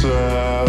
sad.